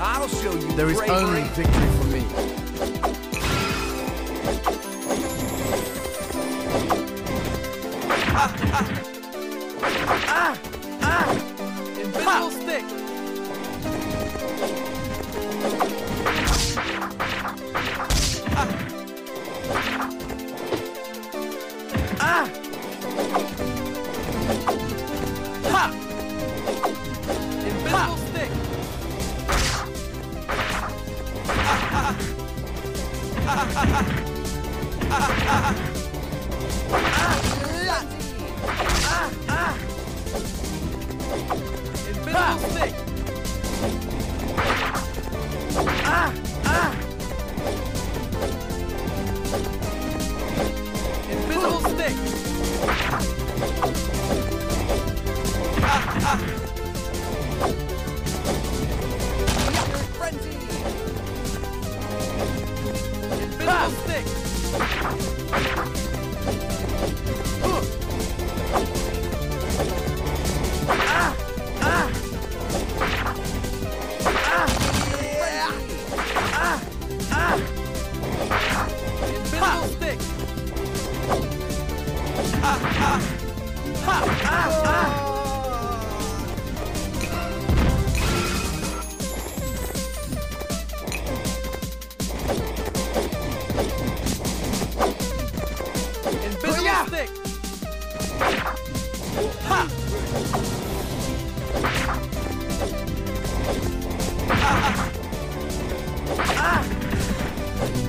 I'll show you. There is bravery. only victory for me. Ah, ah. Ah, ah. Invisible stick.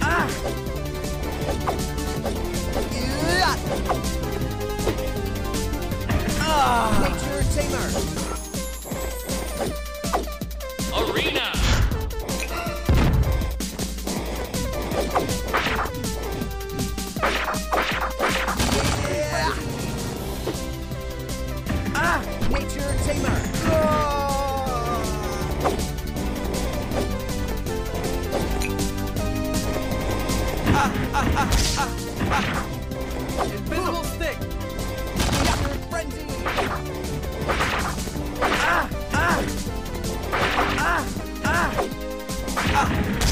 Ah. Ah. Ah. Nature Tamer. Invisible stick. Frenzy. Invisible stick.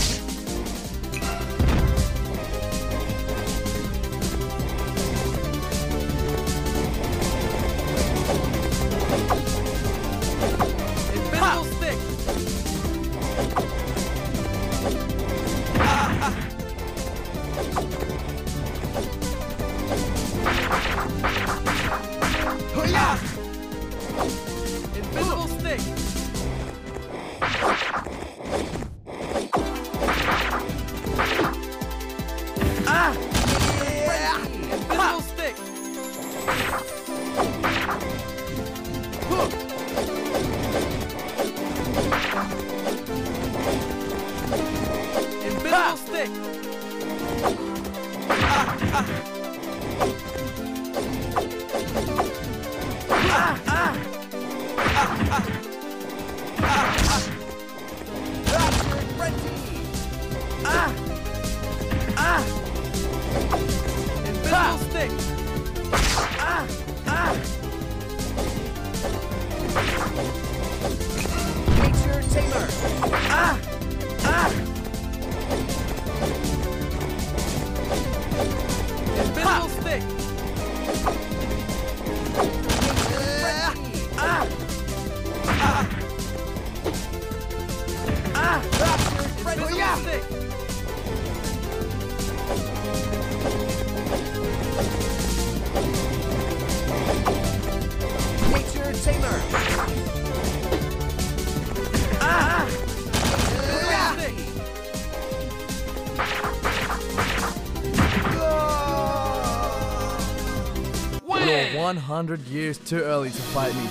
100 years too early to fight me.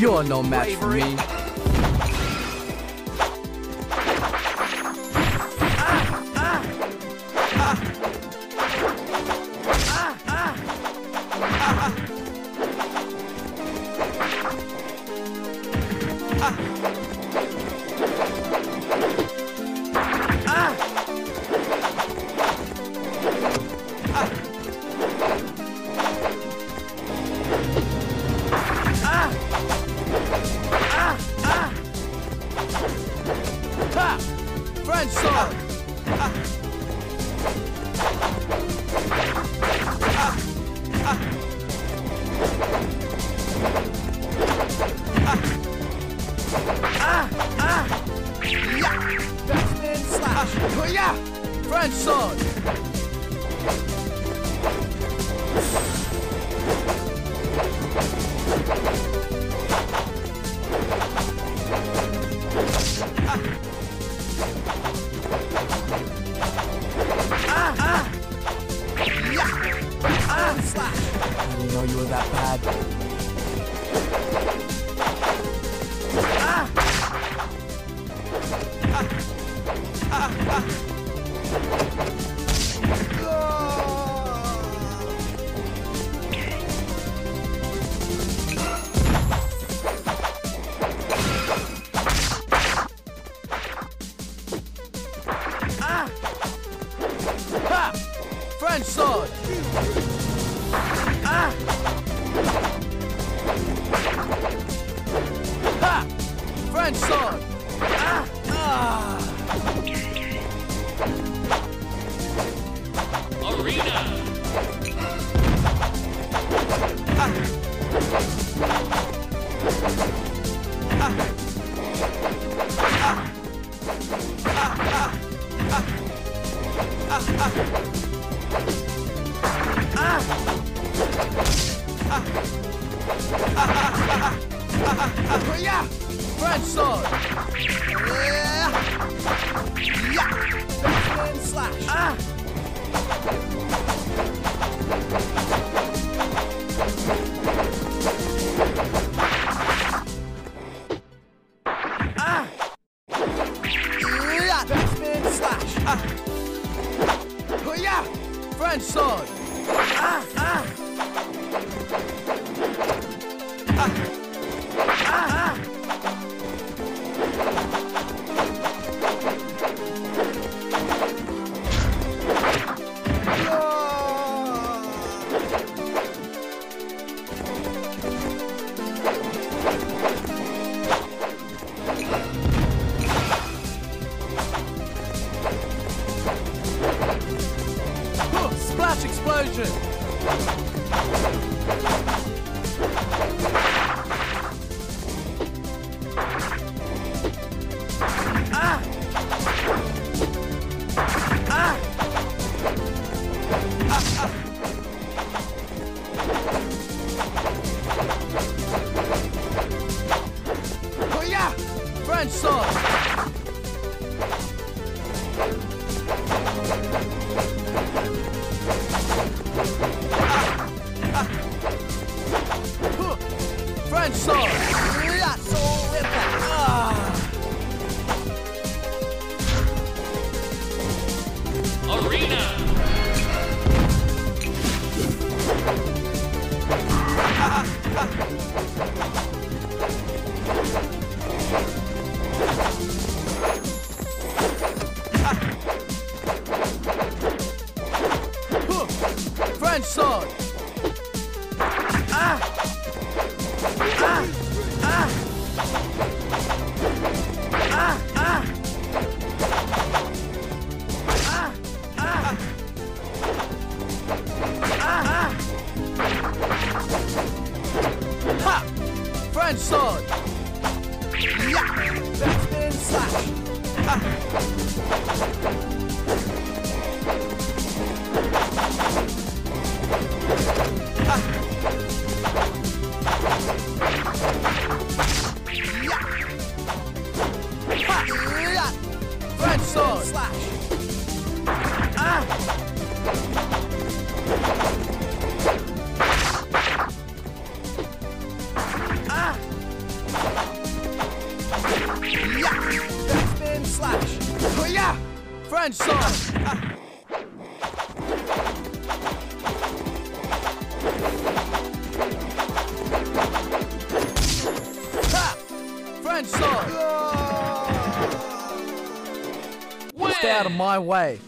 You're no match for me. French song. Yeah! French sword! Yeah! Yeah! Slash! Ah! Yeah! Backspin slash. Oh yeah! French song. Ah. French song. Stay out of my way.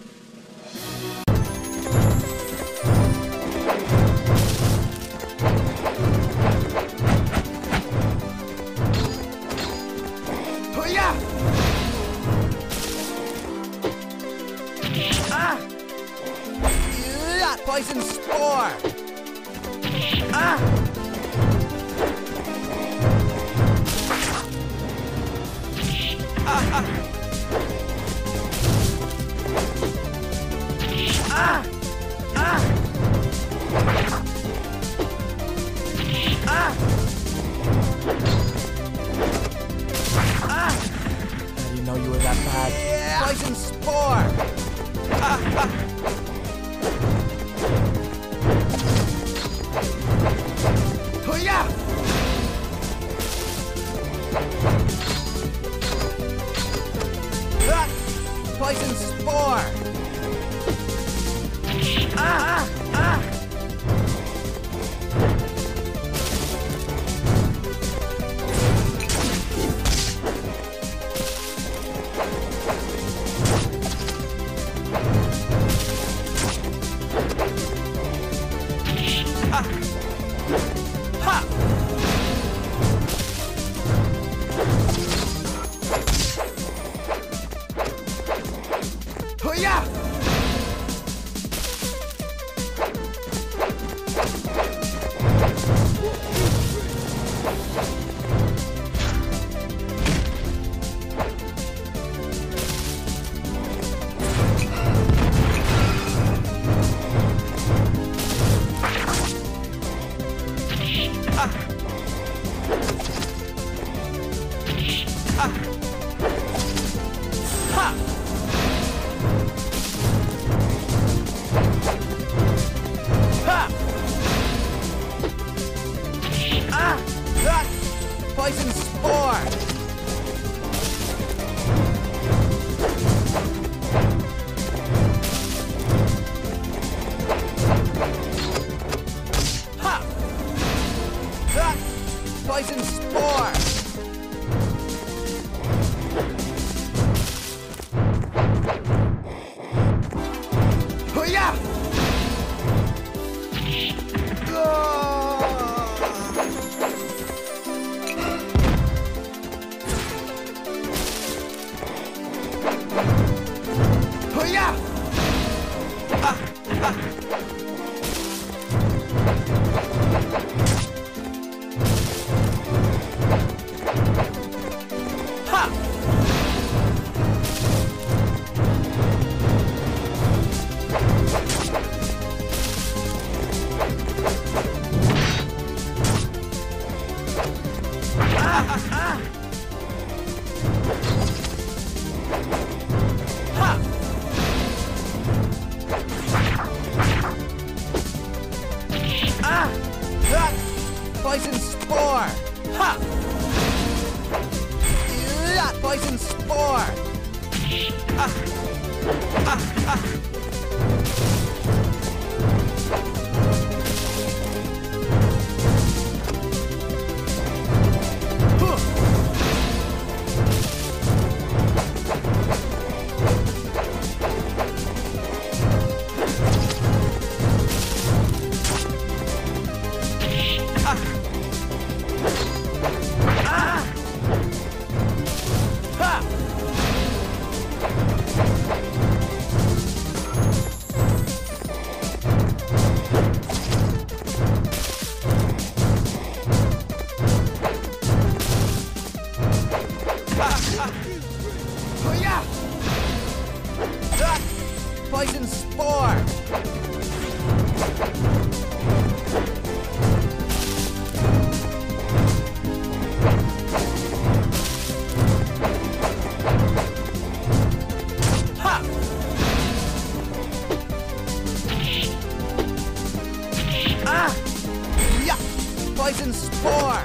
poison spore!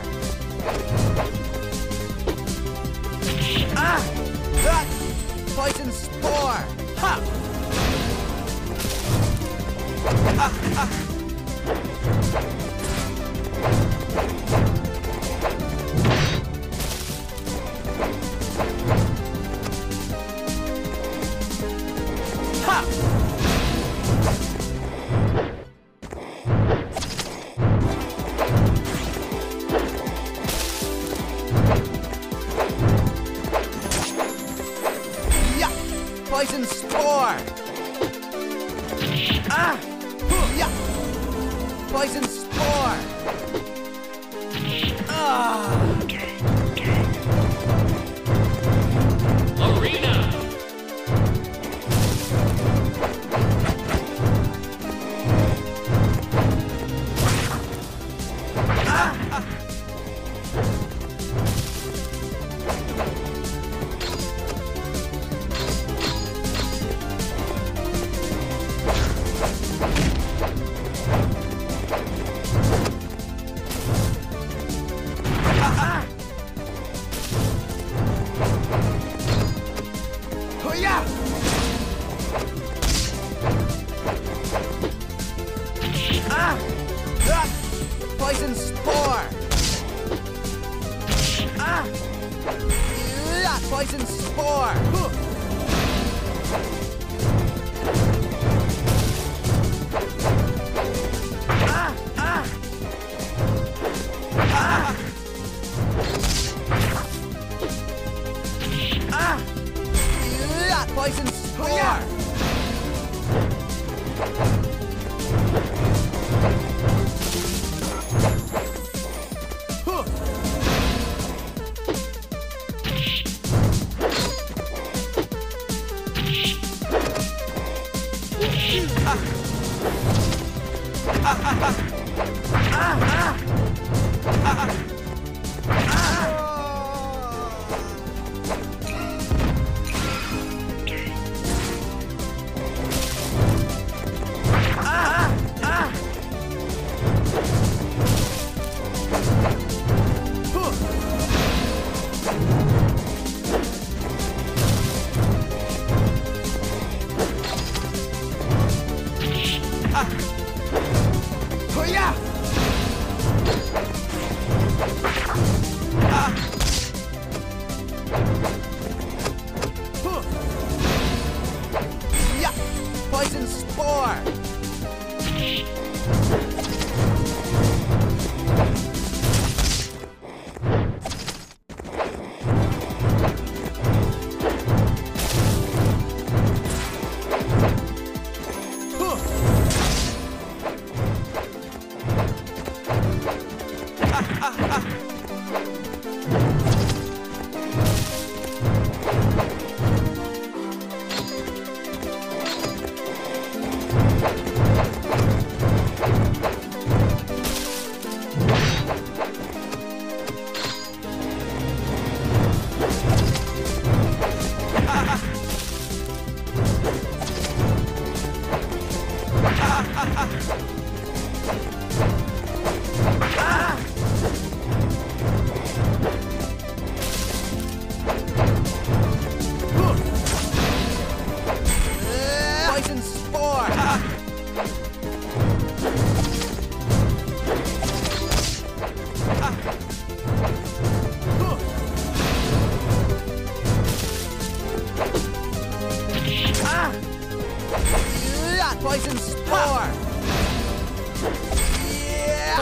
Ah! ah that poison spore! Ha! Ah, ah. poison spore! Ah! Ah!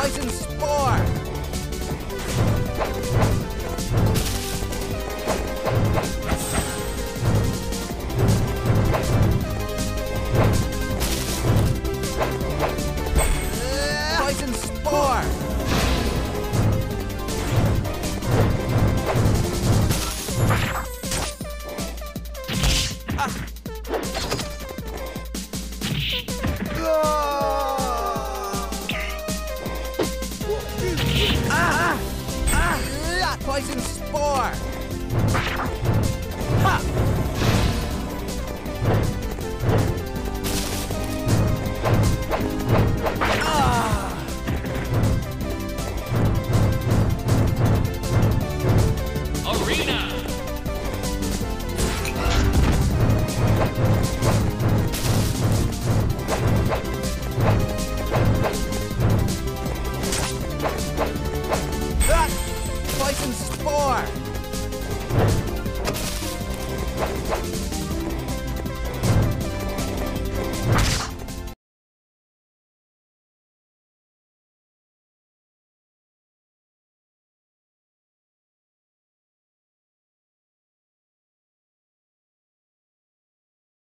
license